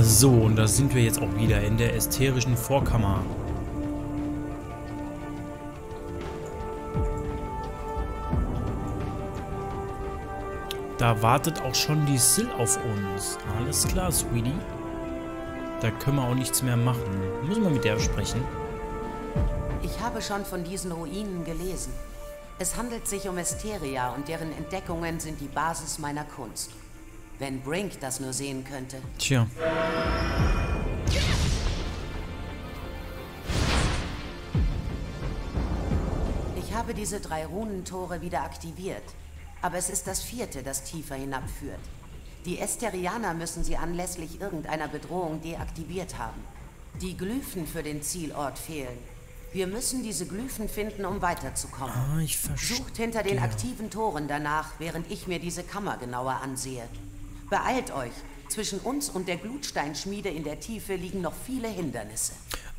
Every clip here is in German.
So, und da sind wir jetzt auch wieder in der ästherischen Vorkammer. Da wartet auch schon die Sill auf uns. Alles klar, Sweetie. Da können wir auch nichts mehr machen. Müssen wir mit der sprechen? Ich habe schon von diesen Ruinen gelesen. Es handelt sich um Esteria und deren Entdeckungen sind die Basis meiner Kunst. Wenn Brink das nur sehen könnte. Tja. Ich habe diese drei Runentore wieder aktiviert. Aber es ist das vierte, das tiefer hinabführt. Die Esterianer müssen sie anlässlich irgendeiner Bedrohung deaktiviert haben. Die Glyphen für den Zielort fehlen. Wir müssen diese Glyphen finden, um weiterzukommen. Ah. Sucht hinter den aktiven Toren danach, während ich mir diese Kammer genauer ansehe. Beeilt euch. Zwischen uns und der Glutsteinschmiede in der Tiefe liegen noch viele Hindernisse.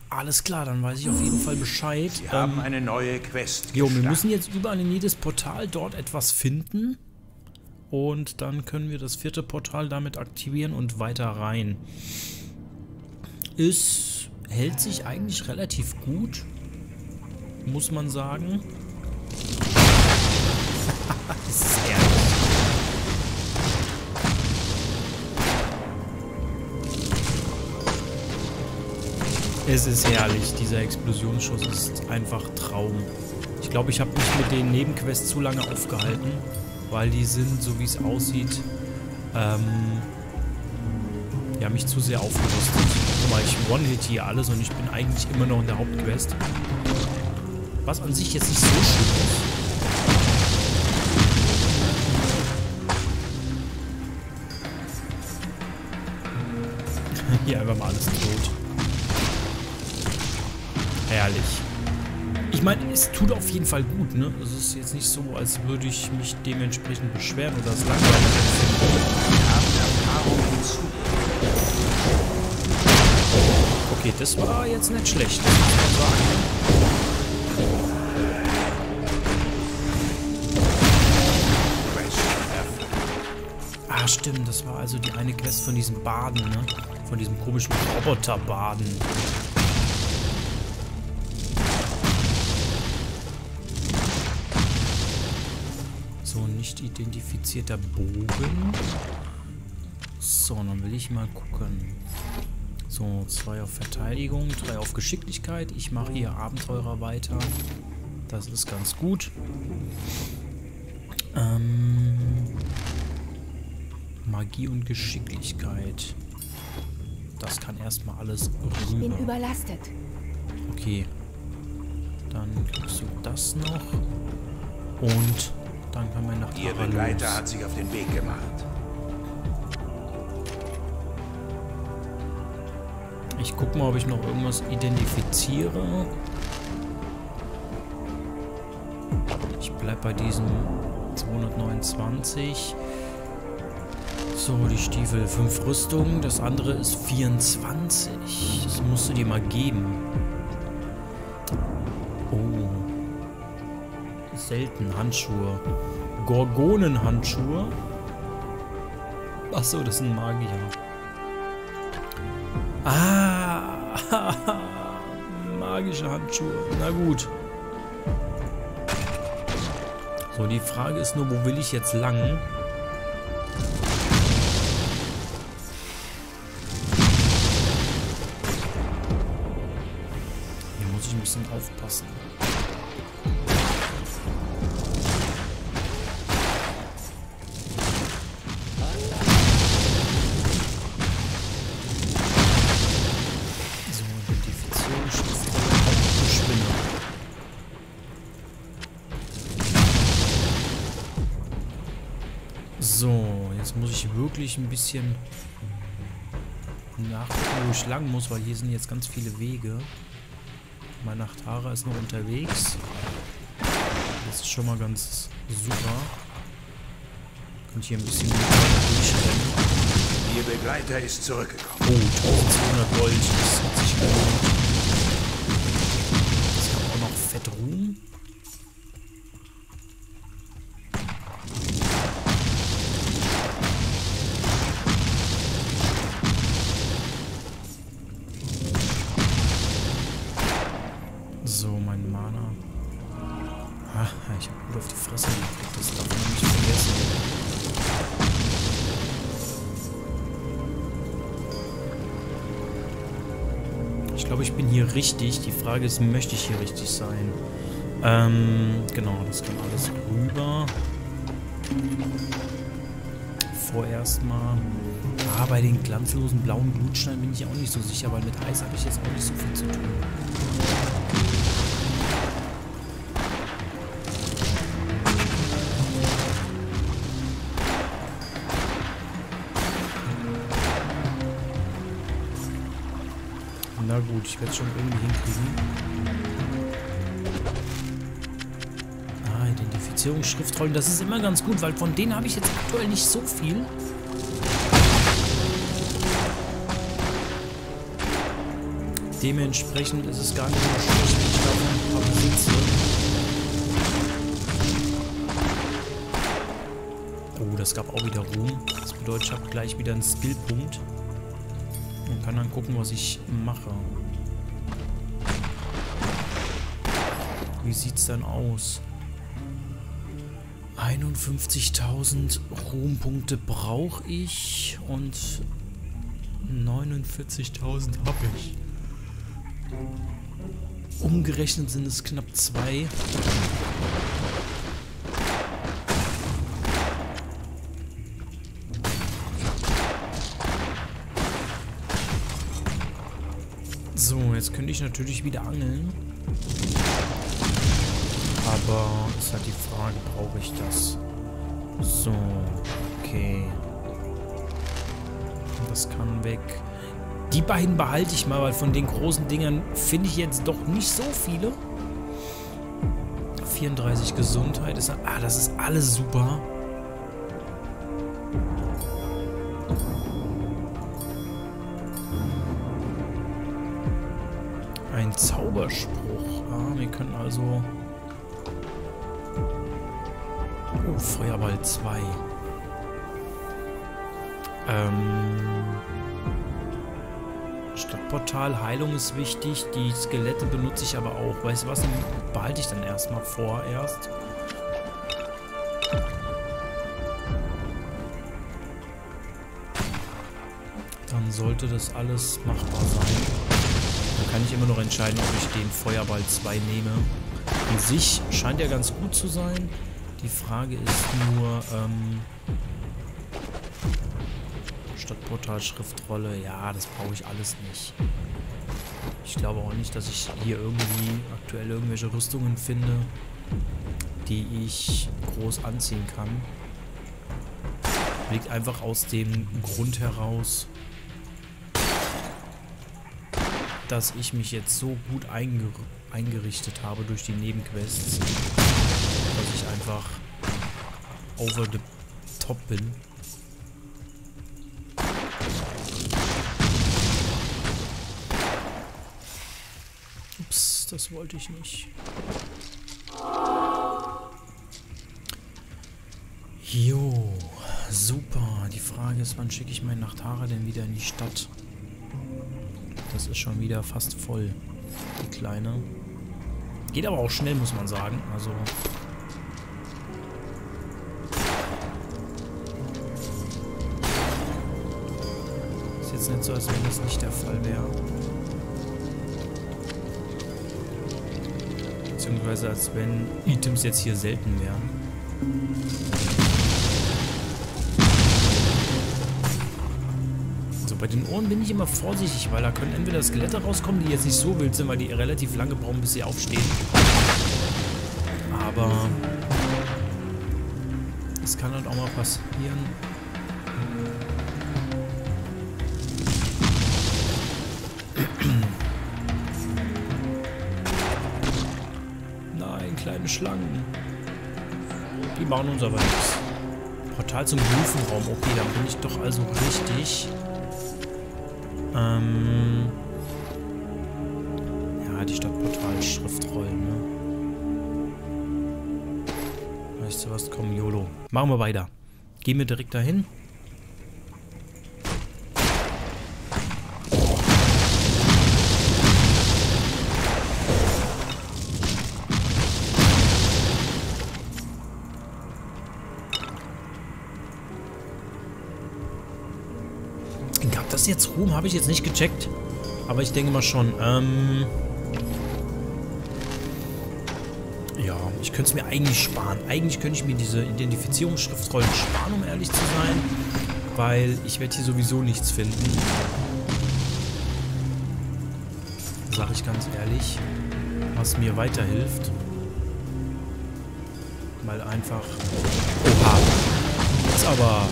Alles klar, dann weiß ich auf jeden Fall Bescheid. Wir haben eine neue Quest. Jo, wir müssen jetzt überall in jedes Portal dort etwas finden. Und dann können wir das vierte Portal damit aktivieren und weiter rein. Es hält sich eigentlich relativ gut, muss man sagen. das ist ehrlich. Es ist herrlich, dieser Explosionsschuss ist einfach Traum. Ich glaube, ich habe mich mit den Nebenquests zu lange aufgehalten, weil die sind, so wie es aussieht, ähm, ja, mich zu sehr aufgerüstet. Guck mal, ich one-hit hier alles und ich bin eigentlich immer noch in der Hauptquest. Was an sich jetzt nicht so schlimm ist. Hier einfach mal alles tot. Herrlich. Ich meine, es tut auf jeden Fall gut, ne? Es ist jetzt nicht so, als würde ich mich dementsprechend beschweren oder es langweilig empfinden. Okay, das war jetzt nicht schlecht. Ah, stimmt, das war also die eine Quest von diesem Baden, ne? Von diesem komischen Roboterbaden. So, identifizierter Bogen. So, dann will ich mal gucken. So, zwei auf Verteidigung, drei auf Geschicklichkeit. Ich mache hier Abenteurer weiter. Das ist ganz gut. Ähm, Magie und Geschicklichkeit. Das kann erstmal alles Ich bin rüber. überlastet. Okay. Dann kriegst du das noch. Und dann kann man nach Ihr Begleiter los. hat sich auf den Weg gemacht. Ich guck mal, ob ich noch irgendwas identifiziere. Ich bleib bei diesem 229. So, die Stiefel 5 Rüstungen. Das andere ist 24. Das musst du dir mal geben. Selten Handschuhe. Gorgonenhandschuhe. Achso, das sind Magier. Ah, magische Handschuhe. Na gut. So, die Frage ist nur, wo will ich jetzt lang? So, jetzt muss ich wirklich ein bisschen nachgucken, wo ich lang muss, weil hier sind jetzt ganz viele Wege. Mein Nachtara ist noch unterwegs. Das ist schon mal ganz super. Könnt hier ein bisschen durchrennen. Ihr Begleiter ist zurückgekommen. Oh, 1200 Gold. Das hat sich gelohnt. Das hat auch noch fett Ruhm. Richtig. Die Frage ist, möchte ich hier richtig sein? Ähm, genau, das kann alles rüber. Vorerst mal. Ah, bei den glanzlosen blauen Blutsteinen bin ich auch nicht so sicher, weil mit Eis habe ich jetzt auch nicht so viel zu tun. Gut, ich werde es schon irgendwie hinkriegen. Ah, Identifizierungsschriftrollen, das ist immer ganz gut, weil von denen habe ich jetzt aktuell nicht so viel. Dementsprechend ist es gar nicht so schlecht, ich davon ein paar besitze. Oh, das gab auch wieder Ruhm. Das bedeutet, ich habe gleich wieder einen Skillpunkt. Kann dann gucken, was ich mache. Wie sieht's dann aus? 51.000 Ruhmpunkte brauche ich und 49.000 habe ich. Umgerechnet sind es knapp zwei. Könnte ich natürlich wieder angeln. Aber ist halt die Frage, brauche ich das? So, okay. Das kann weg. Die beiden behalte ich mal, weil von den großen Dingern finde ich jetzt doch nicht so viele. 34 Gesundheit ist... Ah, das ist alles super. Zauberspruch. Ah, wir können also... Oh, Feuerball 2. Ähm... Stadtportal, Heilung ist wichtig. Die Skelette benutze ich aber auch. Weißt du was? Behalte ich dann erstmal vorerst. Dann sollte das alles machbar sein. Kann ich immer noch entscheiden, ob ich den Feuerball 2 nehme. An sich scheint er ganz gut zu sein. Die Frage ist nur, ähm, Stadtportal, Schriftrolle, ja, das brauche ich alles nicht. Ich glaube auch nicht, dass ich hier irgendwie aktuell irgendwelche Rüstungen finde, die ich groß anziehen kann. Liegt einfach aus dem Grund heraus, dass ich mich jetzt so gut einger eingerichtet habe durch die Nebenquests, dass ich einfach over the top bin. Ups, das wollte ich nicht. Jo, super. Die Frage ist, wann schicke ich meinen Nachtara denn wieder in die Stadt? Das ist schon wieder fast voll, die Kleine. Geht aber auch schnell, muss man sagen. Also... Ist jetzt nicht so, als wenn das nicht der Fall wäre. Beziehungsweise als wenn Items jetzt hier selten wären. Bei den Ohren bin ich immer vorsichtig, weil da können entweder Skelette rauskommen, die jetzt nicht so wild sind, weil die relativ lange brauchen, bis sie aufstehen. Aber es kann halt auch mal passieren. Nein, kleine Schlangen. Die machen uns aber nichts. Portal zum Glyphenraum. Okay, dann bin ich doch also richtig. Ähm ja, die Stadtportal-Schriftrollen, ne? Weißt du was? Komm, YOLO. Machen wir weiter. Gehen wir direkt dahin. Habe ich jetzt nicht gecheckt. Aber ich denke mal schon. Ähm ja, ich könnte es mir eigentlich sparen. Eigentlich könnte ich mir diese Identifizierungsschriftrollen sparen, um ehrlich zu sein. Weil ich werde hier sowieso nichts finden. Sag ich ganz ehrlich. Was mir weiterhilft. Weil einfach... Oha. Jetzt aber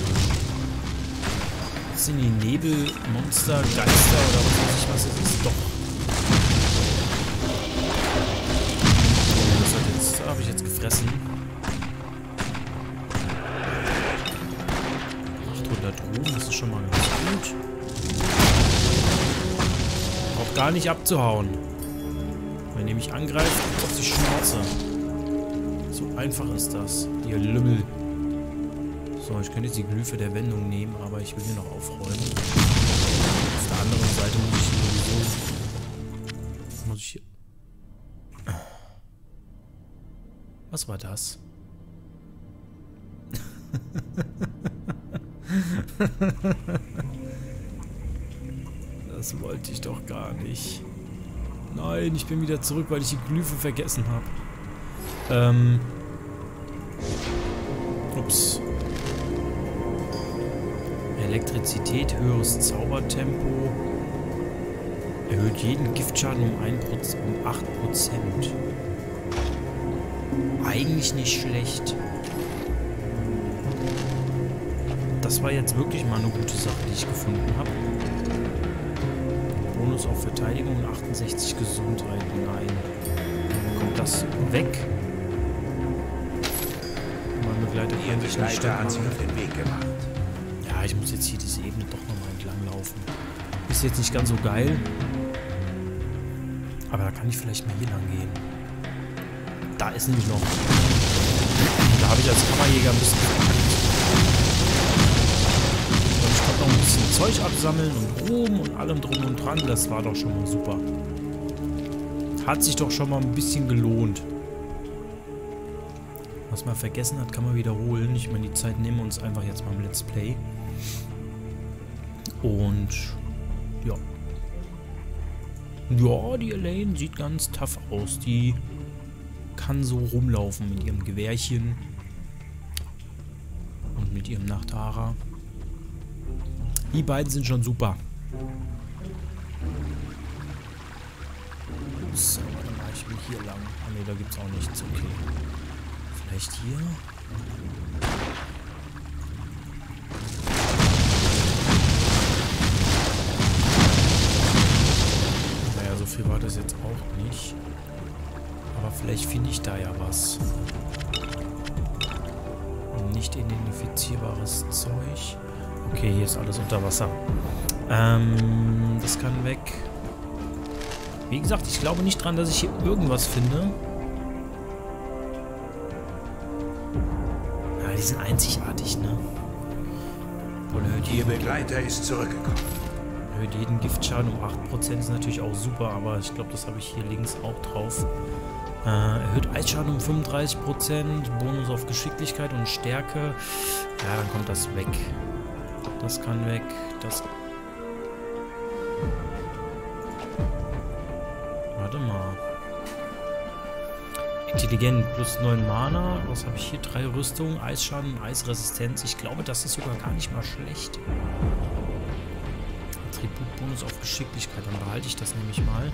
sind die Nebelmonster, Geister oder was weiß ich was es ist? Doch. Das jetzt, habe ich jetzt gefressen. 800 Ruhm, das ist schon mal ganz gut. Auch gar nicht abzuhauen. Wenn ihr mich angreift, auf die Schnauze. So einfach ist das, ihr Lümmel. So, ich könnte jetzt die Glyphe der Wendung nehmen, aber ich will hier noch aufräumen. Auf der anderen Seite muss ich sowieso... Muss ich hier... Was war das? das wollte ich doch gar nicht. Nein, ich bin wieder zurück, weil ich die Glyphe vergessen habe. Ähm... Ups. Elektrizität, höheres Zaubertempo. Erhöht jeden Giftschaden um, 1%, um 8%. Eigentlich nicht schlecht. Das war jetzt wirklich mal eine gute Sache, die ich gefunden habe. Bonus auf Verteidigung und 68 Gesundheit. Nein. Dann kommt das weg. Mein Begleiter Ihr Begleiter hat sich auf den Weg gemacht ich muss jetzt hier diese Ebene doch nochmal entlang laufen. Ist jetzt nicht ganz so geil. Aber da kann ich vielleicht mal hier lang gehen. Da ist nämlich noch. Da habe ich als Kammerjäger ein bisschen ich konnte noch ein bisschen Zeug absammeln und Ruhm und allem drum und dran. Das war doch schon mal super. Hat sich doch schon mal ein bisschen gelohnt. Was man vergessen hat, kann man wiederholen. Ich meine, die Zeit nehmen wir uns einfach jetzt mal im Let's Play. Und ja. Ja, die Elaine sieht ganz tough aus. Die kann so rumlaufen mit ihrem Gewehrchen. Und mit ihrem Nachtara. Die beiden sind schon super. So, warte mal, ich will hier lang. Ah ne, da gibt's auch nichts. Okay. Vielleicht hier? Viel war das jetzt auch nicht. Aber vielleicht finde ich da ja was. Nicht identifizierbares Zeug. Okay, hier ist alles unter Wasser. Ähm, das kann weg. Wie gesagt, ich glaube nicht dran, dass ich hier irgendwas finde. Ja, die sind einzigartig, ne? Ihr Begleiter ist zurückgekommen erhöht jeden Giftschaden um 8%, ist natürlich auch super, aber ich glaube, das habe ich hier links auch drauf. Äh, erhöht Eisschaden um 35%, Bonus auf Geschicklichkeit und Stärke. Ja, dann kommt das weg. Das kann weg, das... Warte mal. Intelligent plus 9 Mana. Was habe ich hier? Drei Rüstungen, Eisschaden Eisresistenz. Ich glaube, das ist sogar gar nicht mal schlecht. Attributbonus auf Geschicklichkeit. Dann behalte ich das nämlich mal.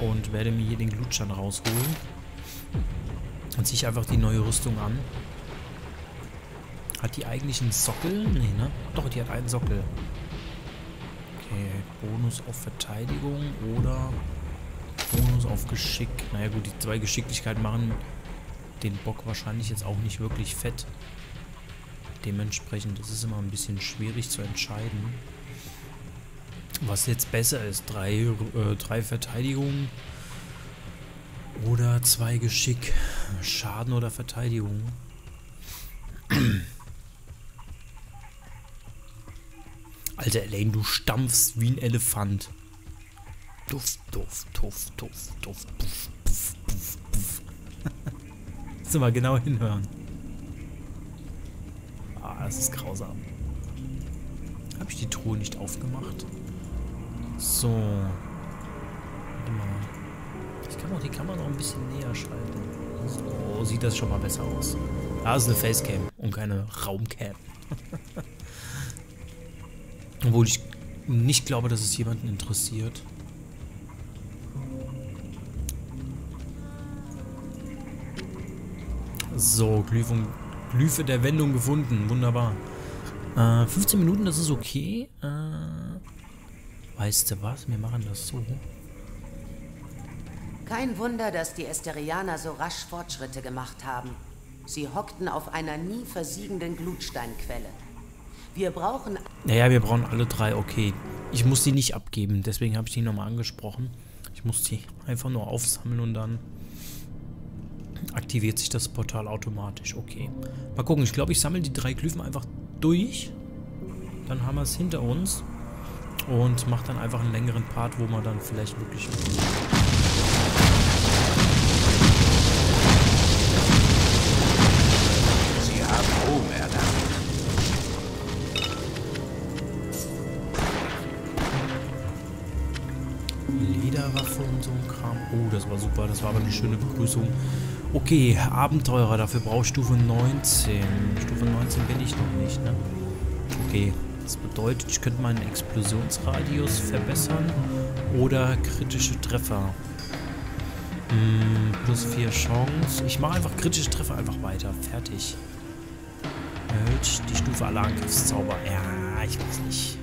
Und werde mir hier den Glutschern rausholen. Und ziehe ich einfach die neue Rüstung an. Hat die eigentlich einen Sockel? Nee, ne? Doch, die hat einen Sockel. Okay, Bonus auf Verteidigung oder Bonus auf Geschick. Naja gut, die zwei Geschicklichkeiten machen den Bock wahrscheinlich jetzt auch nicht wirklich fett. Dementsprechend ist es immer ein bisschen schwierig zu entscheiden, was jetzt besser ist. Drei, äh, drei Verteidigungen oder zwei Geschick. Schaden oder Verteidigung. Alter Elaine, du stampfst wie ein Elefant. Duft, duft, duft, duft, duft, puff, puff, puff, puff. Müssen mal genau hinhören das ist grausam. Habe ich die Truhe nicht aufgemacht? So. Warte mal. Ich kann auch die Kamera noch ein bisschen näher schalten. So, sieht das schon mal besser aus. Da ist eine Facecam und keine Raumcam. Obwohl ich nicht glaube, dass es jemanden interessiert. So, Glyphung, Glyphe der Wendung gefunden. Wunderbar. Äh, 15 Minuten, das ist okay. Äh, weißt du was? Wir machen das so. Kein Wunder, dass die Esterianer so rasch Fortschritte gemacht haben. Sie hockten auf einer nie versiegenden Glutsteinquelle. Wir brauchen... Naja, wir brauchen alle drei, okay. Ich muss die nicht abgeben, deswegen habe ich die nochmal angesprochen. Ich muss die einfach nur aufsammeln und dann aktiviert sich das Portal automatisch. Okay. Mal gucken, ich glaube, ich sammle die drei Glyphen einfach durch. Dann haben wir es hinter uns. Und mache dann einfach einen längeren Part, wo man dann vielleicht wirklich... Sie haben Ruhm erlangt. Lederwaffe und so ein Kram. Oh, das war super. Das war aber eine schöne Begrüßung. Okay, Abenteurer. Dafür brauche ich Stufe 19. Stufe 19 bin ich noch nicht, ne? Okay. Das bedeutet, ich könnte meinen Explosionsradius verbessern oder kritische Treffer. Hm, plus 4 Chance. Ich mache einfach kritische Treffer einfach weiter. Fertig. Erhöht die Stufe aller Angriffszauber. Ja, ich weiß nicht.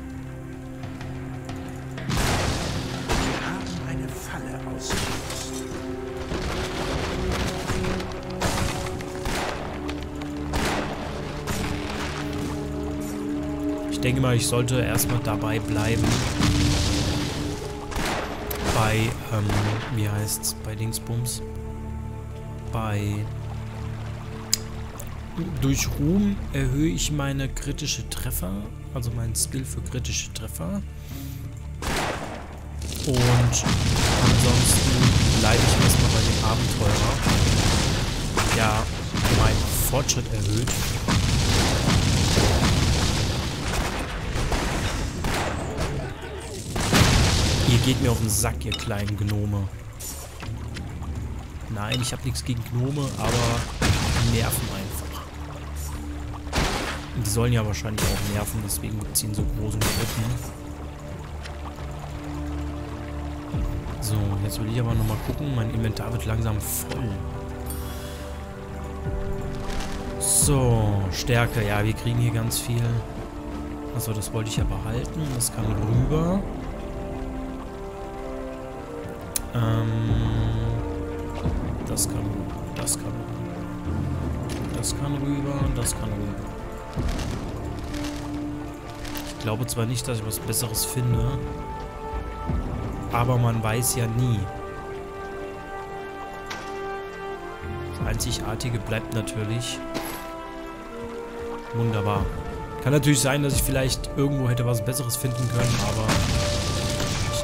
Denke mal, ich sollte erstmal dabei bleiben. Bei, ähm, wie heißt's? Bei Dingsbums. Bei. Durch Ruhm erhöhe ich meine kritische Treffer, also meinen Skill für kritische Treffer. Und ansonsten bleibe ich erstmal bei dem Abenteurer. Ja, mein Fortschritt erhöht. Geht mir auf den Sack, ihr kleinen Gnome. Nein, ich habe nichts gegen Gnome, aber die nerven einfach. Und die sollen ja wahrscheinlich auch nerven, deswegen gibt es so großen Gruppen. So, jetzt will ich aber nochmal gucken. Mein Inventar wird langsam voll. So, Stärke. Ja, wir kriegen hier ganz viel. Also das wollte ich ja behalten. Das kann rüber. Ähm, das kann, das kann, das kann rüber und das kann rüber. Ich glaube zwar nicht, dass ich was Besseres finde, aber man weiß ja nie. Das Einzigartige bleibt natürlich wunderbar. Kann natürlich sein, dass ich vielleicht irgendwo hätte was Besseres finden können, aber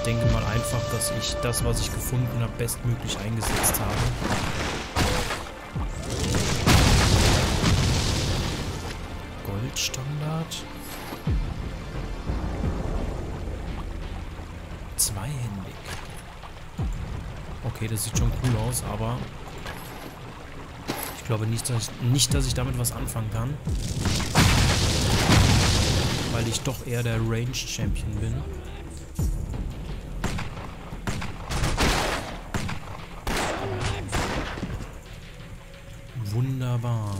denke mal einfach, dass ich das, was ich gefunden habe, bestmöglich eingesetzt habe. Goldstandard. Zweihändig. Okay, das sieht schon cool aus, aber ich glaube nicht, dass ich, nicht, dass ich damit was anfangen kann. Weil ich doch eher der Range Champion bin. Wunderbar.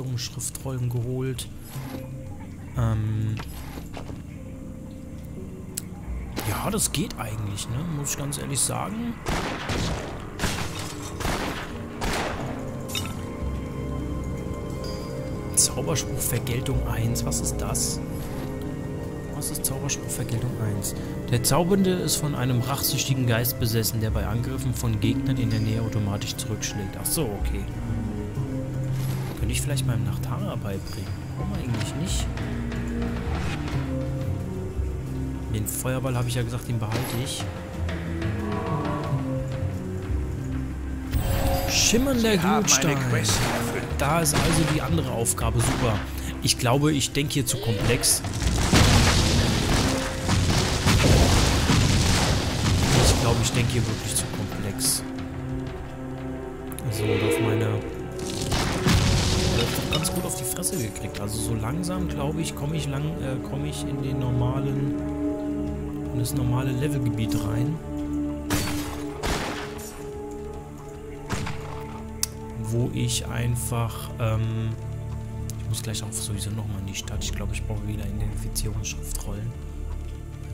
Identifizierungsschriftrollen geholt. Ähm ja, das geht eigentlich, ne? Muss ich ganz ehrlich sagen. Zauberspruch Vergeltung 1, was ist das? Was ist Zauberspruch Vergeltung 1? Der Zaubernde ist von einem rachsüchtigen Geist besessen, der bei Angriffen von Gegnern in der Nähe automatisch zurückschlägt. Ach so, okay. Könnte ich vielleicht meinem Nachtara beibringen? Warum eigentlich nicht? Den Feuerball habe ich ja gesagt, den behalte ich. Schimmernder Glutstein. Da ist also die andere Aufgabe. Super. Ich glaube, ich denke hier zu komplex. Ich glaube, ich denke hier wirklich zu komplex. So, und auf meine... Fresse gekriegt. Also so langsam, glaube ich, komme ich lang, äh, komme ich in den normalen, in das normale Levelgebiet rein. Wo ich einfach, ähm, muss gleich auch sowieso nochmal in die Stadt. Ich glaube, ich brauche wieder Identifizierungsschriftrollen.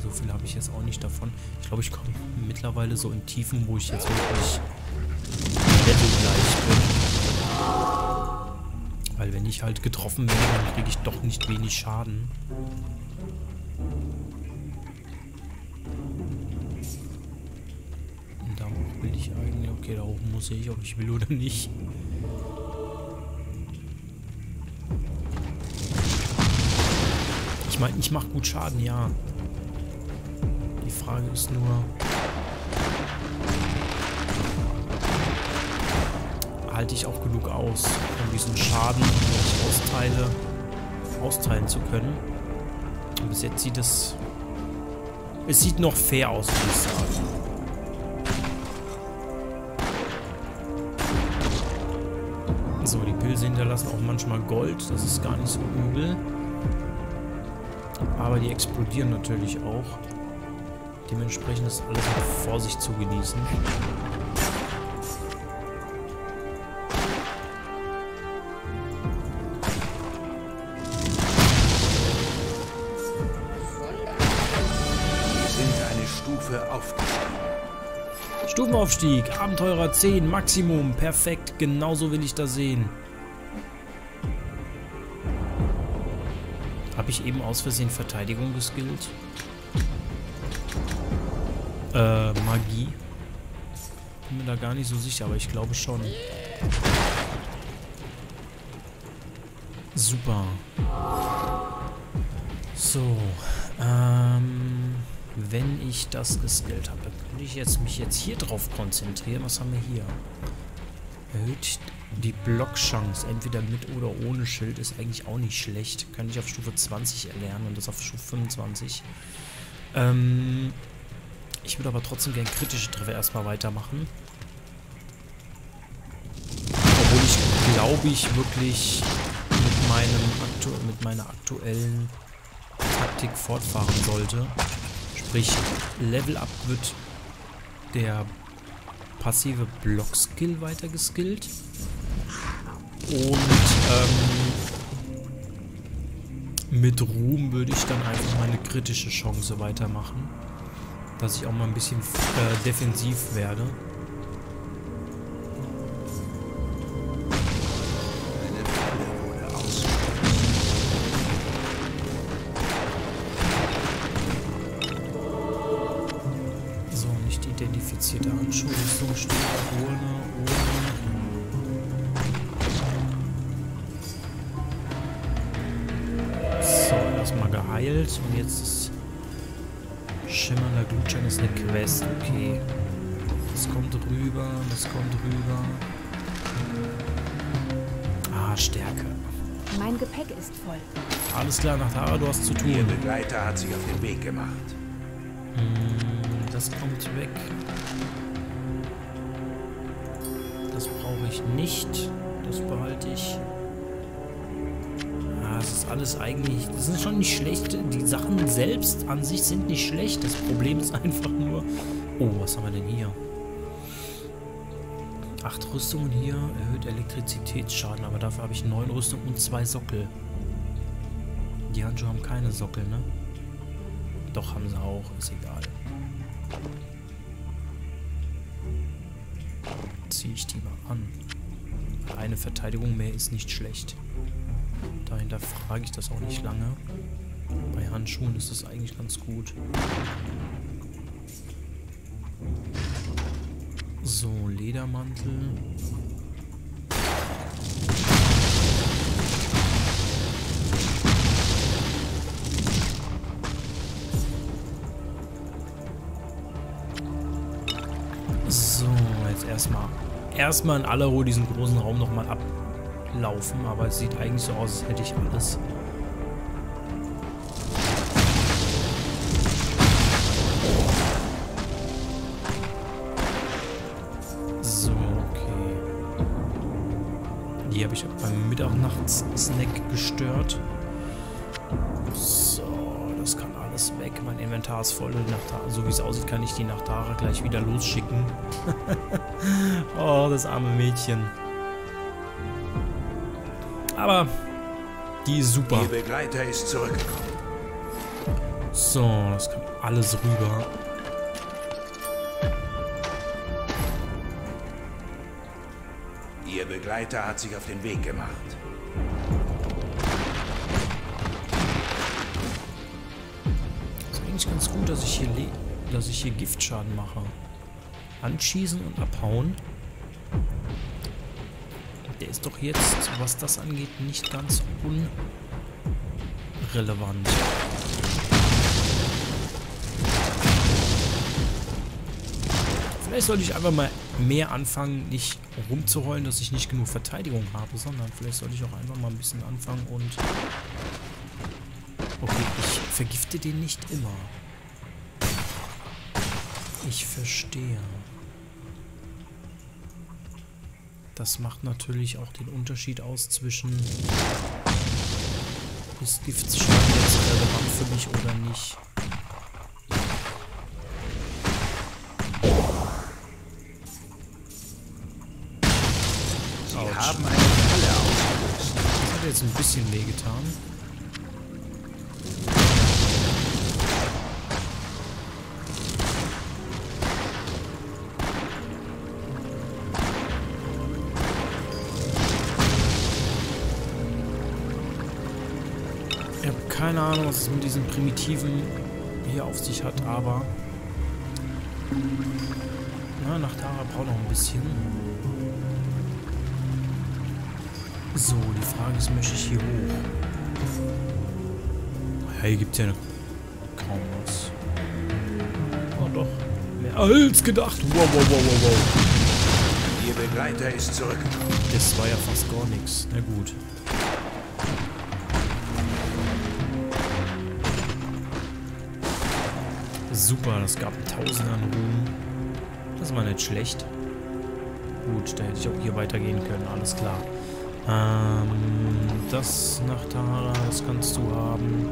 So viel habe ich jetzt auch nicht davon. Ich glaube, ich komme mittlerweile so in Tiefen, wo ich jetzt wirklich Weil wenn ich halt getroffen werde, dann kriege ich doch nicht wenig Schaden. Und da will ich eigentlich... Okay, da oben muss ich, ob ich will oder nicht. Ich meine, ich mache gut Schaden, ja. Die Frage ist nur... Halte ich auch genug aus, um diesen Schaden, den ich austeile, austeilen zu können. Und bis jetzt sieht es... Es sieht noch fair aus, würde ich sagen. So, die Pilze hinterlassen auch manchmal Gold. Das ist gar nicht so übel. Aber die explodieren natürlich auch. Dementsprechend ist alles mit Vorsicht zu genießen. Stufenaufstieg, Abenteurer 10, Maximum, perfekt, genauso will ich das sehen. Habe ich eben aus Versehen Verteidigung geskillt? Äh, Magie. Bin mir da gar nicht so sicher, aber ich glaube schon. Super. So, ähm, wenn ich das geskillt habe, ich jetzt mich jetzt hier drauf konzentrieren. Was haben wir hier? Erhöht die Blockchance, entweder mit oder ohne Schild, ist eigentlich auch nicht schlecht. Könnte ich auf Stufe 20 erlernen und das auf Stufe 25. Ähm, ich würde aber trotzdem gerne kritische Treffer erstmal weitermachen. Obwohl ich, glaube ich, wirklich mit, meinem aktu mit meiner aktuellen Taktik fortfahren sollte. Sprich, Level Up wird der passive Block-Skill weiter geskillt. Und ähm, mit Ruhm würde ich dann einfach meine kritische Chance weitermachen. Dass ich auch mal ein bisschen äh, defensiv werde. Quest, okay. Das kommt rüber, das kommt rüber. Ah, Stärke. Mein Gepäck ist voll. Alles klar, Nachtara, du hast zu Ihr tun. Begleiter hat sich auf den Weg gemacht. Hm, Das kommt weg. Das brauche ich nicht. Das behalte ich. Ah, das ist alles eigentlich... Das sind schon nicht schlecht. Die Sachen selbst an sich sind nicht schlecht. Das Problem ist einfach nur... Oh, was haben wir denn hier? Acht Rüstungen hier, erhöht Elektrizitätsschaden, aber dafür habe ich neun Rüstungen und zwei Sockel. Die Handschuhe haben keine Sockel, ne? Doch, haben sie auch, ist egal. Ziehe ich die mal an. Eine Verteidigung mehr ist nicht schlecht. Dahinter frage ich das auch nicht lange. Bei Handschuhen ist das eigentlich ganz gut. So, Ledermantel. So, jetzt erstmal erstmal in aller Ruhe diesen großen Raum nochmal ablaufen, aber es sieht eigentlich so aus, als hätte ich alles. So, okay. Die habe ich beim Mitternachts-Snack gestört. So, das kann alles weg. Mein Inventar ist voll. Nach so wie es aussieht, kann ich die nach Tara gleich wieder losschicken. oh, das arme Mädchen. Aber die ist super. Ihr Begleiter ist zurückgekommen. So, das kommt alles rüber. Ihr Begleiter hat sich auf den Weg gemacht. Ist eigentlich ganz gut, dass ich hier, le dass ich hier Giftschaden mache. Anschießen und abhauen. Doch jetzt, was das angeht, nicht ganz unrelevant. Vielleicht sollte ich einfach mal mehr anfangen, nicht rumzuheulen, dass ich nicht genug Verteidigung habe, sondern vielleicht sollte ich auch einfach mal ein bisschen anfangen und... Okay, ich vergifte den nicht immer. Ich verstehe. Das macht natürlich auch den Unterschied aus zwischen ist Giftschaden jetzt relevant für mich oder nicht. Sie haben eine Falle ausgelöst. Das hat jetzt ein bisschen wehgetan. Ahnung, was es mit diesen Primitiven hier auf sich hat, aber... Na, nach Tara braucht noch ein bisschen. So, die Frage ist, möchte ich hier hoch? Ja, hier gibt es ja kaum was. Oh doch. Mehr als gedacht. Wow, wow, wow, wow, wow. Ihr Begleiter ist zurückgekommen. Das war ja fast gar nichts. Na gut. Super, das gab Tausende an Ruhm. Das war nicht schlecht. Gut, da hätte ich auch hier weitergehen können, alles klar. Ähm, das nach Tara, das kannst du haben.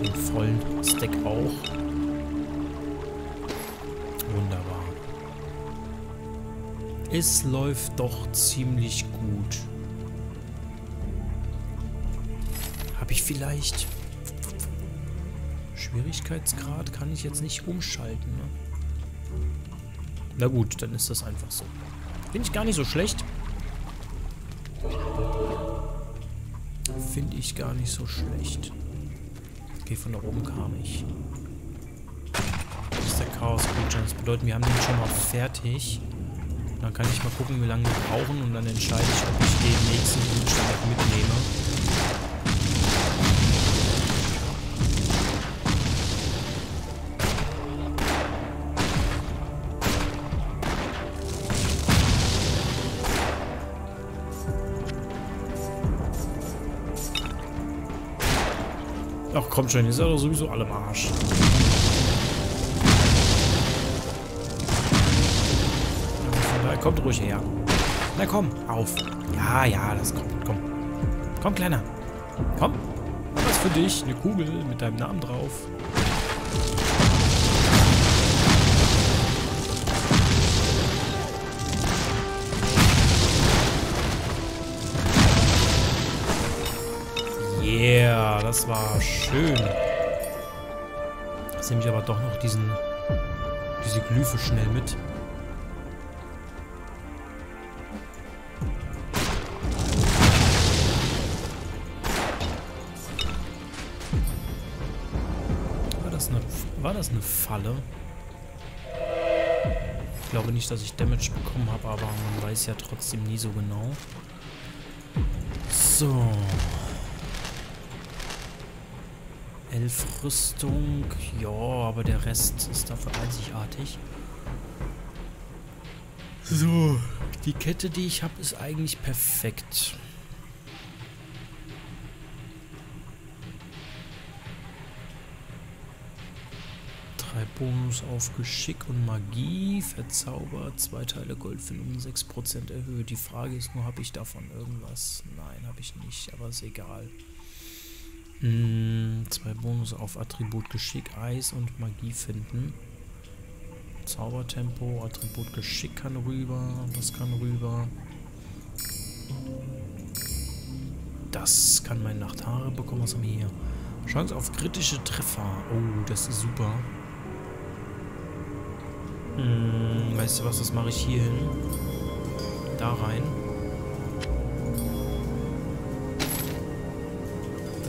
Den vollen Stack auch. Wunderbar. Es läuft doch ziemlich gut. Habe ich vielleicht... Schwierigkeitsgrad kann ich jetzt nicht umschalten, ne? Na gut, dann ist das einfach so. Finde ich gar nicht so schlecht. Finde ich gar nicht so schlecht. Okay, von da oben kam ich. Das ist der Chaos-Gutschein. Das bedeutet, wir haben den schon mal fertig. Dann kann ich mal gucken, wie lange wir brauchen und dann entscheide ich, ob ich den nächsten Gutschein mitnehme. Komm schon, ihr seid doch sowieso alle im Arsch. Kommt ruhig her. Na komm, auf. Ja, ja, das kommt. Komm. Komm, Kleiner. Komm. Was für dich? Eine Kugel mit deinem Namen drauf. Yeah, das war schön. Jetzt nehme ich aber doch noch diesen, diese Glyphe schnell mit. War das eine Falle? Ich glaube nicht, dass ich Damage bekommen habe, aber man weiß ja trotzdem nie so genau. So. Elf Rüstung. Ja, aber der Rest ist dafür einzigartig. So. Die Kette, die ich habe, ist eigentlich perfekt. Drei Bonus auf Geschick und Magie. Verzaubert. Zwei Teile Goldfind um 6% erhöht. Die Frage ist nur, habe ich davon irgendwas? Nein, habe ich nicht, aber ist egal. Hm, zwei Bonus auf Attribut Geschick, Eis und Magie finden. Zaubertempo, Attribut Geschick kann rüber. Was kann rüber? Das kann mein Nachthaare bekommen. Was haben wir hier? Chance auf kritische Treffer. Oh, das ist super. Hm, weißt du was, das mache ich hier hin. Da rein.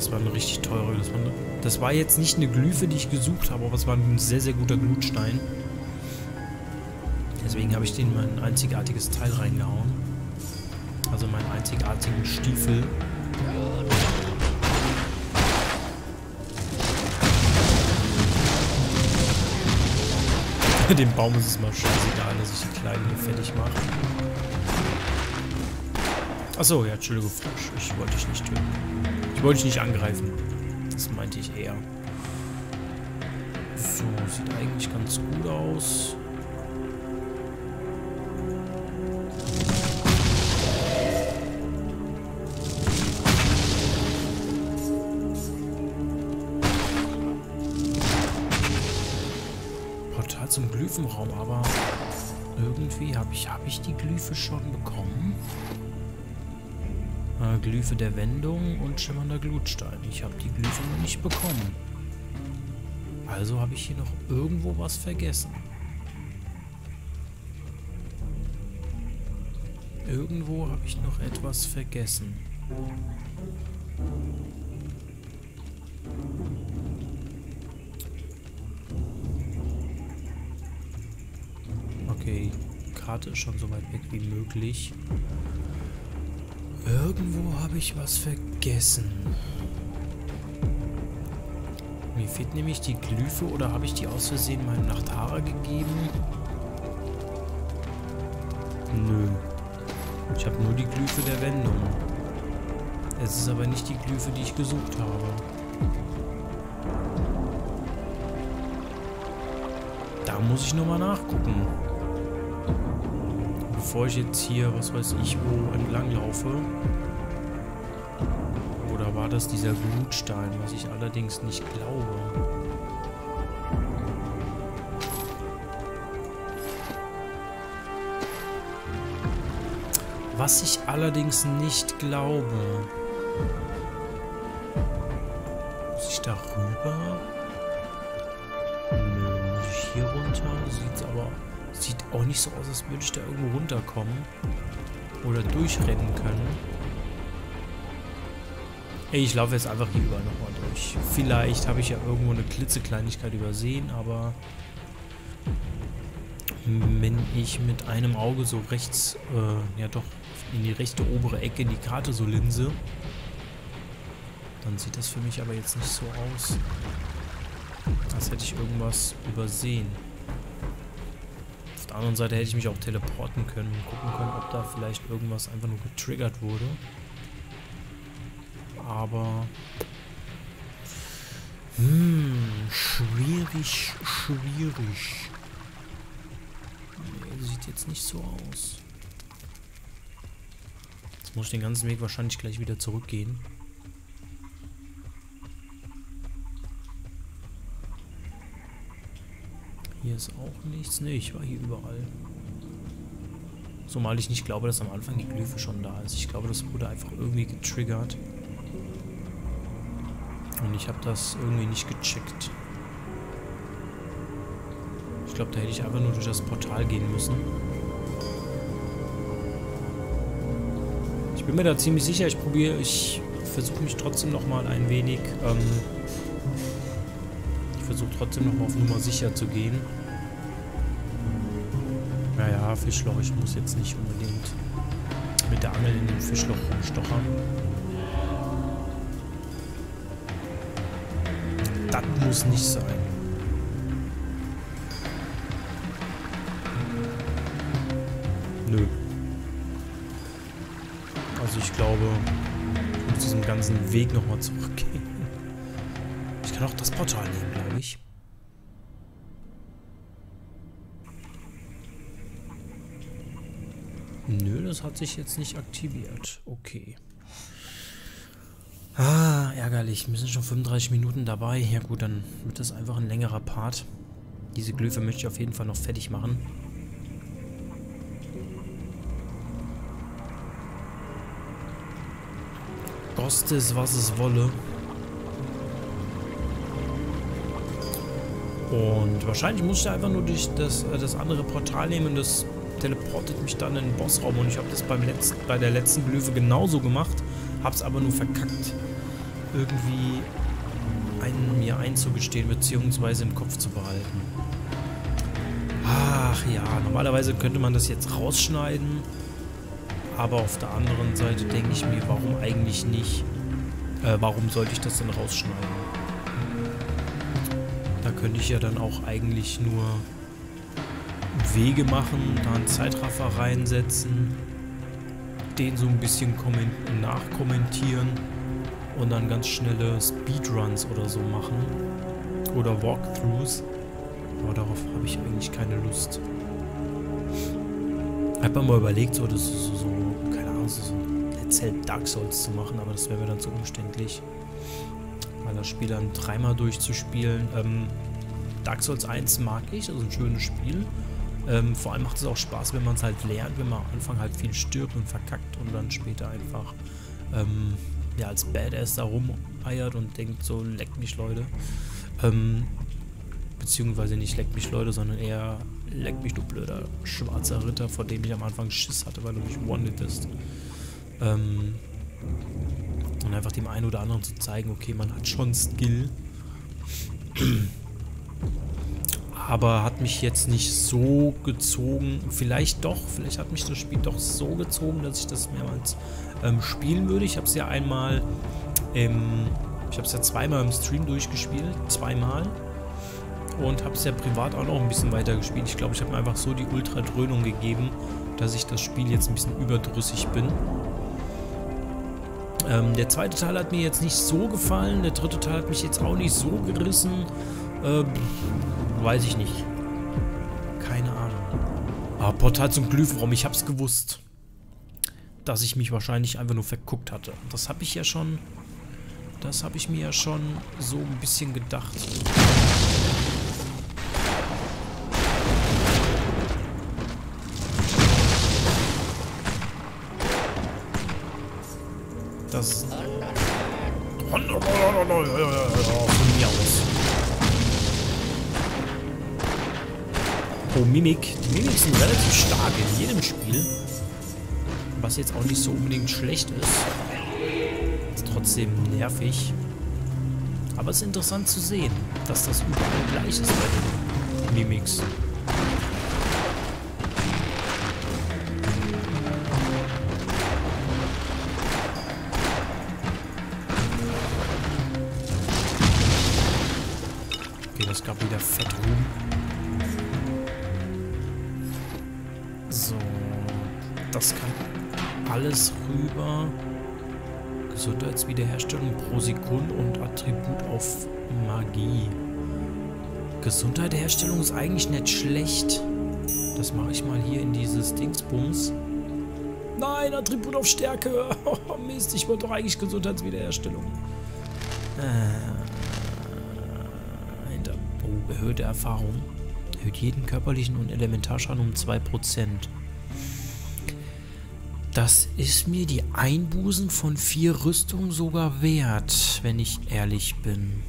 Das war eine richtig teure. Eine, das war jetzt nicht eine Glyphe, die ich gesucht habe, aber es war ein sehr, sehr guter Glutstein. Deswegen habe ich den in mein einzigartiges Teil reingehauen. Also meinen einzigartigen Stiefel. Dem Baum ist es mal scheißegal, dass ich die Kleinen hier fertig mache. Achso, ja, Entschuldigung, Frosch. Ich wollte dich nicht töten. Ich wollte dich nicht angreifen. Das meinte ich eher. So, sieht eigentlich ganz gut aus. zum Glyphenraum, aber irgendwie habe ich, hab ich die Glyphe schon bekommen. Glyphe der Wendung und schimmernder Glutstein. Ich habe die Glyphe noch nicht bekommen. Also habe ich hier noch irgendwo was vergessen. Irgendwo habe ich noch etwas vergessen. Okay, Karte ist schon so weit weg wie möglich. Irgendwo habe ich was vergessen. Mir fehlt nämlich die Glyphe oder habe ich die aus Versehen meinem Nachtara gegeben? Nö. Ich habe nur die Glyphe der Wendung. Es ist aber nicht die Glyphe, die ich gesucht habe. Da muss ich nochmal nachgucken bevor ich jetzt hier, was weiß ich, wo entlang laufe. Oder war das dieser Glutstein, was ich allerdings nicht glaube. Was ich allerdings nicht glaube. Muss ich da rüber? Nö, muss ich hier runter? Sieht's aber Sieht auch nicht so aus, als würde ich da irgendwo runterkommen. Oder durchrennen können. Ey, ich laufe jetzt einfach hier überall nochmal durch. Vielleicht habe ich ja irgendwo eine klitzekleinigkeit übersehen, aber wenn ich mit einem Auge so rechts, äh, ja doch, in die rechte obere Ecke in die Karte so linse, dann sieht das für mich aber jetzt nicht so aus, als hätte ich irgendwas übersehen der anderen Seite hätte ich mich auch teleporten können und gucken können, ob da vielleicht irgendwas einfach nur getriggert wurde. Aber... Hm, schwierig, schwierig. Nee, sieht jetzt nicht so aus. Jetzt muss ich den ganzen Weg wahrscheinlich gleich wieder zurückgehen. Hier ist auch nichts. Ne, ich war hier überall. Zumal ich nicht glaube, dass am Anfang die Glyphe schon da ist. Ich glaube, das wurde einfach irgendwie getriggert. Und ich habe das irgendwie nicht gecheckt. Ich glaube, da hätte ich einfach nur durch das Portal gehen müssen. Ich bin mir da ziemlich sicher. Ich probiere, ich versuche mich trotzdem nochmal ein wenig... Ähm, versuche trotzdem noch mal auf Nummer sicher zu gehen. Naja, Fischloch, ich muss jetzt nicht unbedingt mit der Angel in dem Fischloch rumstochern. Das muss nicht sein. Nö. Also ich glaube, ich muss diesen ganzen Weg nochmal zurückgehen. Auch das Portal nehmen, glaube ich. Nö, das hat sich jetzt nicht aktiviert. Okay. Ah, ärgerlich. Wir sind schon 35 Minuten dabei. Ja gut, dann wird das einfach ein längerer Part. Diese Glyphe möchte ich auf jeden Fall noch fertig machen. Koste es, was es wolle. Und wahrscheinlich muss ich einfach nur durch das, äh, das andere Portal nehmen und das teleportet mich dann in den Bossraum. Und ich habe das beim letzten, bei der letzten Glyphe genauso gemacht, habe es aber nur verkackt, irgendwie einen mir einzugestehen, beziehungsweise im Kopf zu behalten. Ach ja, normalerweise könnte man das jetzt rausschneiden. Aber auf der anderen Seite denke ich mir, warum eigentlich nicht? Äh, warum sollte ich das denn rausschneiden? Könnte ich ja dann auch eigentlich nur Wege machen, da einen Zeitraffer reinsetzen, den so ein bisschen nachkommentieren und dann ganz schnelle Speedruns oder so machen. Oder Walkthroughs. Aber darauf habe ich eigentlich keine Lust. Ich habe mal überlegt, so, das so, so, keine Ahnung, so, Let's Help Dark Souls zu machen, aber das wäre mir dann zu umständlich. Mal das Spiel dann dreimal durchzuspielen. Ähm, Dark Souls 1 mag ich, also ein schönes Spiel. Ähm, vor allem macht es auch Spaß, wenn man es halt lernt, wenn man am Anfang halt viel stirbt und verkackt und dann später einfach ähm, ja, als Badass da rumeiert und denkt so, leck mich Leute. Ähm, beziehungsweise nicht leck mich Leute, sondern eher leck mich du blöder schwarzer Ritter, vor dem ich am Anfang Schiss hatte, weil du mich one-hittest. Ähm, und einfach dem einen oder anderen zu zeigen, okay, man hat schon Skill aber hat mich jetzt nicht so gezogen. Vielleicht doch, vielleicht hat mich das Spiel doch so gezogen, dass ich das mehrmals ähm, spielen würde. Ich habe es ja einmal im, ich habe es ja zweimal im Stream durchgespielt, zweimal. Und habe es ja privat auch noch ein bisschen weiter gespielt. Ich glaube, ich habe mir einfach so die Ultra-Dröhnung gegeben, dass ich das Spiel jetzt ein bisschen überdrüssig bin. Ähm, der zweite Teil hat mir jetzt nicht so gefallen. Der dritte Teil hat mich jetzt auch nicht so gerissen. Äh, Weiß ich nicht. Keine Ahnung. Ah, Portal zum Glyphenraum. Ich hab's gewusst. Dass ich mich wahrscheinlich einfach nur verguckt hatte. Das habe ich ja schon... Das habe ich mir ja schon so ein bisschen gedacht. Das... Von mir aus. Oh, Mimik. Die Mimik sind relativ stark in jedem Spiel. Was jetzt auch nicht so unbedingt schlecht ist. Ist trotzdem nervig. Aber es ist interessant zu sehen, dass das überall gleich ist bei den Mimics. Gesundheitswiederherstellung pro Sekunde und Attribut auf Magie. Gesundheitsherstellung ist eigentlich nicht schlecht. Das mache ich mal hier in dieses Dingsbums. Nein, Attribut auf Stärke. Oh, Mist, ich wollte doch eigentlich Gesundheitswiederherstellung. Äh, oh, erhöhte Erfahrung. Erhöht jeden körperlichen und Elementarschaden um 2%. Das ist mir die Einbußen von vier Rüstungen sogar wert, wenn ich ehrlich bin.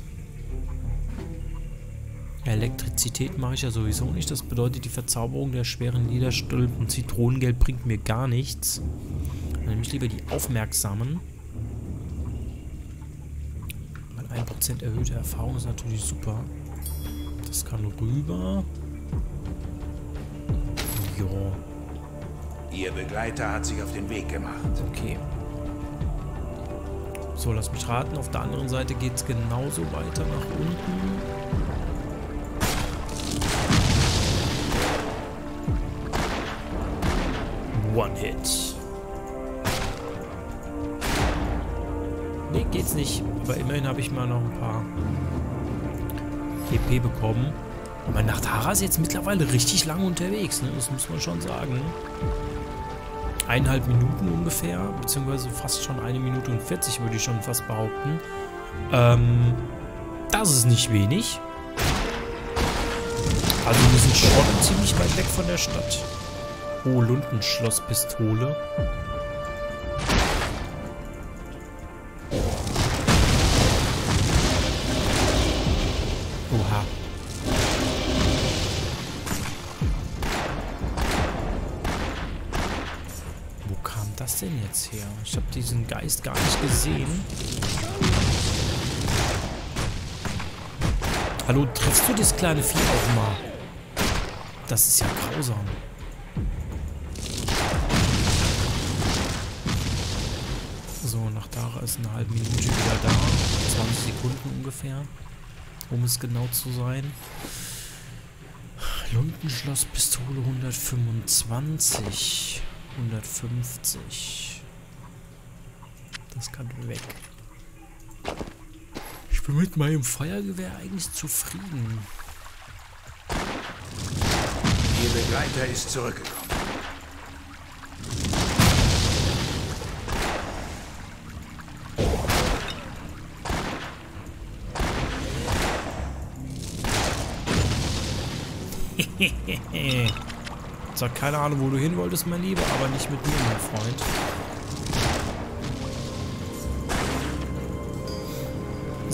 Elektrizität mache ich ja sowieso nicht. Das bedeutet, die Verzauberung der schweren Lederstülpen Zitronengeld bringt mir gar nichts. Dann nehme ich lieber die Aufmerksamen. Weil 1% erhöhte Erfahrung ist natürlich super. Das kann rüber. Jo. Ihr Begleiter hat sich auf den Weg gemacht. Okay. So, lass mich raten. Auf der anderen Seite geht es genauso weiter nach unten. One Hit. Nee, geht's nicht. Aber immerhin habe ich mal noch ein paar EP bekommen. Und mein Nachtara ist jetzt mittlerweile richtig lang unterwegs, ne? Das muss man schon sagen. Eineinhalb Minuten ungefähr, beziehungsweise fast schon eine Minute und 40, würde ich schon fast behaupten. Ähm, das ist nicht wenig. Also wir sind schon ziemlich weit weg von der Stadt. Oh, Lundenschlosspistole. Diesen Geist gar nicht gesehen. Hallo, triffst du das kleine Vieh auch mal? Das ist ja grausam. So, nach Dara ist eine halbe Minute wieder da. 20 Sekunden ungefähr, um es genau zu sein. Lundenschloss Pistole 125. 150. Das kann weg. Ich bin mit meinem Feuergewehr eigentlich zufrieden. Ihr Begleiter ist zurückgekommen. Sag keine Ahnung, wo du hin wolltest, mein Lieber, aber nicht mit mir, mein Freund.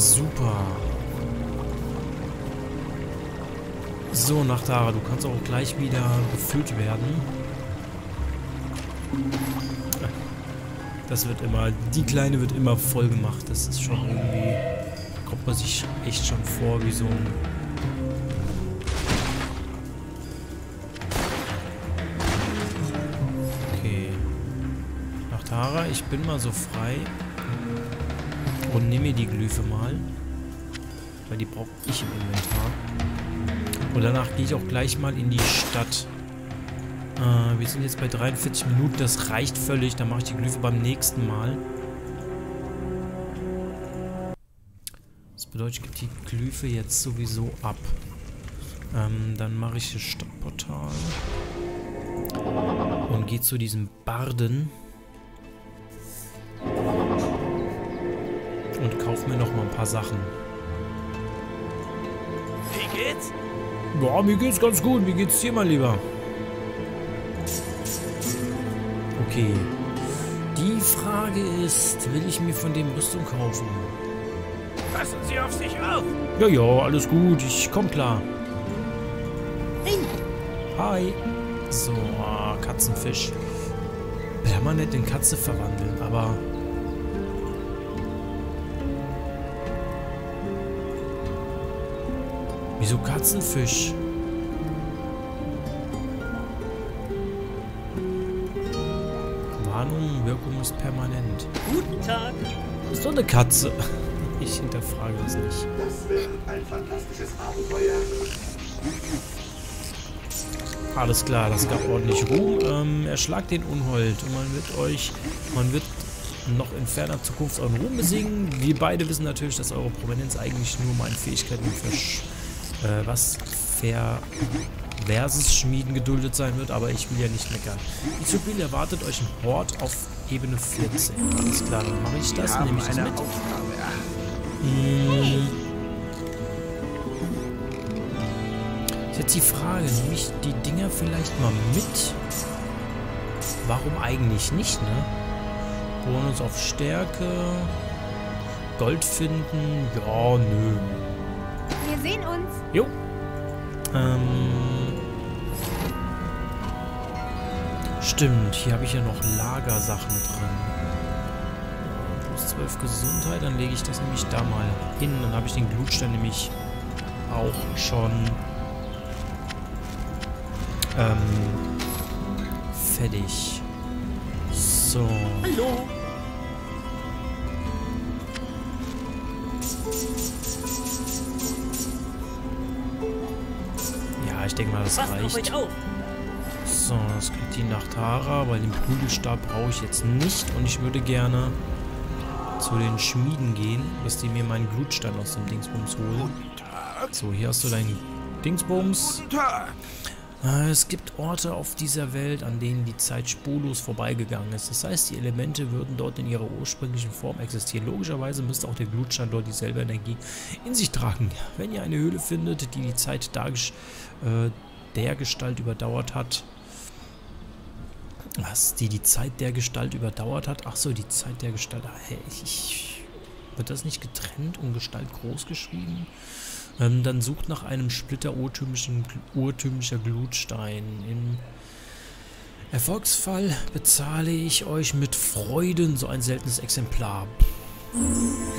Super. So, Nachtara, du kannst auch gleich wieder befüllt werden. Das wird immer, die Kleine wird immer voll gemacht. Das ist schon irgendwie, kommt man sich echt schon vor wie so ein ich bin mal so frei und nehme mir die Glyphe mal. Weil die brauche ich im Inventar. Und danach gehe ich auch gleich mal in die Stadt. Äh, wir sind jetzt bei 43 Minuten. Das reicht völlig. Dann mache ich die Glyphe beim nächsten Mal. Das bedeutet, ich gebe die Glyphe jetzt sowieso ab. Ähm, dann mache ich das Stadtportal. Und gehe zu diesem Barden. Kaufe mir noch mal ein paar Sachen. Wie geht's? Boah, mir geht's ganz gut. Wie geht's dir, mein Lieber? Okay. Die Frage ist, will ich mir von dem Rüstung kaufen? Passen Sie auf sich auf! Ja, ja, alles gut. Ich komm klar. Hi. So, ah, Katzenfisch. Permanent in Katze verwandeln, aber... Wieso Katzenfisch? Warnung, Wirkung ist permanent. Guten Tag! Ist doch eine Katze. Ich hinterfrage das nicht. Das wird ein fantastisches Abenteuer. Alles klar, das gab ordentlich Ruhm. Ähm, erschlagt den Unhold und man wird euch, man wird noch in ferner Zukunft euren Ruhm besiegen. Wir beide wissen natürlich, dass eure Prominenz eigentlich nur meine Fähigkeiten für äh, was versus Schmieden geduldet sein wird, aber ich will ja nicht meckern. Die Zubil erwartet euch ein Hort auf Ebene 14. Alles klar, dann mache ich das, nehme ich das mit. Aufgabe erhalten. Hm. Ist jetzt die Frage, nehme ich die Dinger vielleicht mal mit? Warum eigentlich nicht, ne? Bonus auf Stärke. Gold finden. Ja, nö. Wir sehen uns. Jo. Ähm. Stimmt, hier habe ich ja noch Lagersachen drin. Plus 12 Gesundheit, dann lege ich das nämlich da mal hin. Dann habe ich den Glutstein nämlich auch schon ähm, fertig. So. Hallo. Denke mal, das reicht. So, das kriegt die Nachtara, weil den Prügelstab brauche ich jetzt nicht. Und ich würde gerne zu den Schmieden gehen, dass die mir meinen Glutstein aus dem Dingsbums holen. So, hier hast du deinen Dingsbums. Äh, Es gibt Orte auf dieser Welt, an denen die Zeit spurlos vorbeigegangen ist. Das heißt, die Elemente würden dort in ihrer ursprünglichen Form existieren. Logischerweise müsste auch der Glutstein dort dieselbe Energie in sich tragen. Wenn ihr eine Höhle findet, die die Zeit äh, der Gestalt überdauert hat, was? Die die Zeit der Gestalt überdauert hat? Ach so, die Zeit der Gestalt. Ah, Hä, ich, ich, wird das nicht getrennt und Gestalt groß geschrieben? Ähm, dann sucht nach einem Splitter urtümlicher Glutstein. Im Erfolgsfall bezahle ich euch mit Freuden so ein seltenes Exemplar.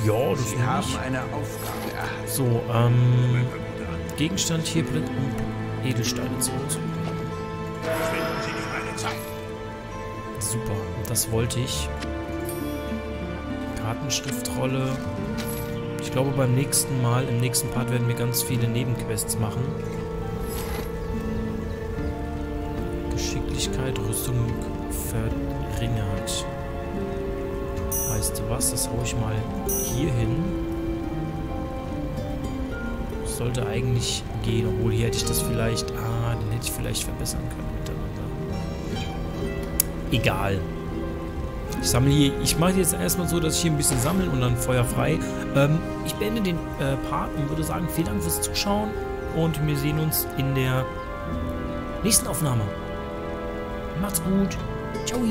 Ja, das Sie haben eine Aufgabe erhalten. So, ähm, Gegenstand hier bringt um Edelsteine meine Zeit. Super, das wollte ich. Kartenschriftrolle. Ich glaube beim nächsten Mal, im nächsten Part werden wir ganz viele Nebenquests machen. Geschicklichkeit, Rüstung verringert. Weißt du was, das hau ich mal hier hin. Sollte eigentlich gehen, obwohl hier hätte ich das vielleicht... Ah, den hätte ich vielleicht verbessern können miteinander. Egal. Ich sammle hier, ich mache jetzt erstmal so, dass ich hier ein bisschen sammle und dann Feuer frei. Ähm, ich beende den äh, Part und würde sagen, vielen Dank fürs Zuschauen und wir sehen uns in der nächsten Aufnahme. Macht's gut. Ciao.